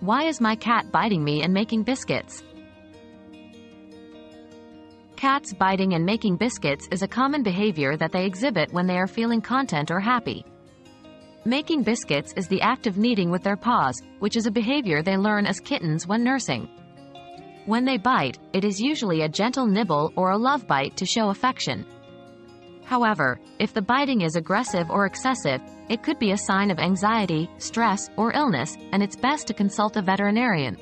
Why is my cat biting me and making biscuits? Cats biting and making biscuits is a common behavior that they exhibit when they are feeling content or happy. Making biscuits is the act of kneading with their paws, which is a behavior they learn as kittens when nursing. When they bite, it is usually a gentle nibble or a love bite to show affection. However, if the biting is aggressive or excessive, it could be a sign of anxiety, stress, or illness, and it's best to consult a veterinarian.